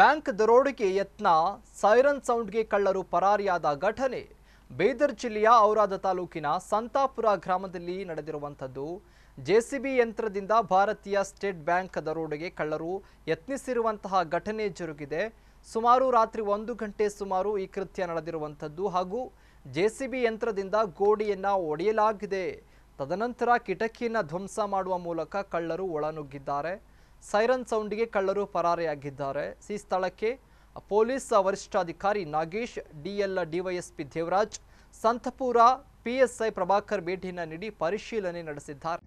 Bank ದರೋಡೆಗೆ ಯತ್ನ, siren ಸೌಂಡ್ಗೆ ಕಳ್ಳರು ಪರಾರಿಯಾದ ಘಟನೆ. ಬೀದರ್ ಜಿಲ್ಲೆಯ ಔರಾದ ತಾಲೂಕಿನ ಸಂತಾಪುರ ಗ್ರಾಮದಲ್ಲಿ ನಡೆದಿರುವಂಥದ್ದು. ಜೆಸಿಬಿ ಯಂತ್ರದಿಂದ ಭಾರತೀಯ ಸ್ಟೇಟ್ ಬ್ಯಾಂಕ್ ದರೋಡೆಗೆ ಕಳ್ಳರು ಯತ್ನಿಸಿರುವಂತಹ ಘಟನೆ ಜರುಗಿದೆ. ಸುಮಾರು ರಾತ್ರಿ ಒಂದು ಗಂಟೆ ಸುಮಾರು ಈ ಕೃತ್ಯ ನಡೆದಿರುವಂಥದ್ದು ಹಾಗೂ ಜೆಸಿಬಿ ಯಂತ್ರದಿಂದ ಗೋಡೆಯನ್ನು ಒಡೆಯಲಾಗಿದೆ. ತದನಂತರ ಕಿಟಕಿಯನ್ನು ಧ್ವಂಸ ಮಾಡುವ ಮೂಲಕ ಕಳ್ಳರು ಒಳನುಗ್ಗಿದ್ದಾರೆ. ಸೈರನ್ ಸೌಂಡ್ಗೆ ಕಳ್ಳರು ಪರಾರಿಯಾಗಿದ್ದಾರೆ. ಈ ಸ್ಥಳಕ್ಕೆ ಪೊಲೀಸ್ ವರಿಷ್ಠಾಧಿಕಾರಿ Nagesh, DL DYSP Devaraj, Santhapura PSI Prabhakar ಭೇಟಿಯನ್ನು ನೀಡಿ ಪರಿಶೀಲನೆ ನಡೆಸಿದ್ದಾರೆ.